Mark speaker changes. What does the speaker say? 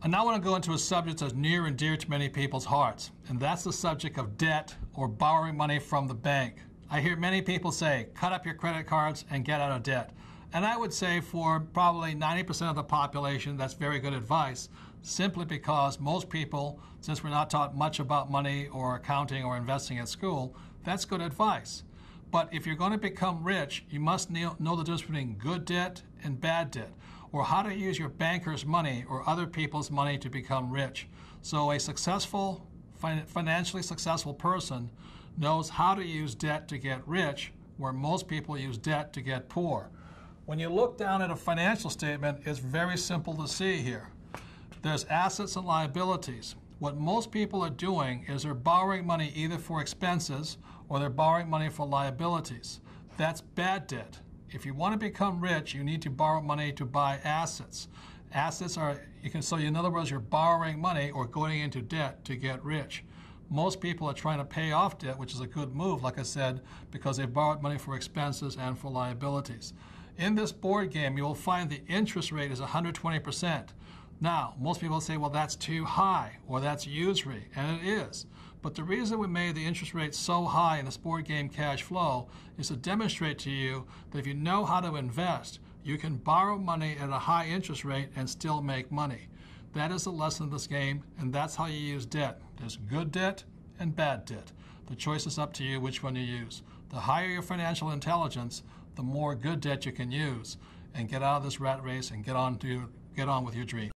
Speaker 1: I now want to go into a subject that's near and dear to many people's hearts, and that's the subject of debt or borrowing money from the bank. I hear many people say, cut up your credit cards and get out of debt. And I would say for probably 90% of the population, that's very good advice, simply because most people, since we're not taught much about money or accounting or investing at school, that's good advice. But if you're going to become rich, you must know the difference between good debt and bad debt, or how to use your banker's money or other people's money to become rich. So a successful, financially successful person knows how to use debt to get rich, where most people use debt to get poor. When you look down at a financial statement, it's very simple to see here. There's assets and liabilities. What most people are doing is they're borrowing money either for expenses or they're borrowing money for liabilities. That's bad debt. If you want to become rich, you need to borrow money to buy assets. Assets are, you can, so in other words, you're borrowing money or going into debt to get rich. Most people are trying to pay off debt, which is a good move, like I said, because they've borrowed money for expenses and for liabilities. In this board game, you will find the interest rate is 120%. Now, most people say, well, that's too high, or that's usury, and it is. But the reason we made the interest rate so high in the sport game cash flow is to demonstrate to you that if you know how to invest, you can borrow money at a high interest rate and still make money. That is the lesson of this game, and that's how you use debt. There's good debt and bad debt. The choice is up to you which one you use. The higher your financial intelligence, the more good debt you can use and get out of this rat race and get on to get on with your dream.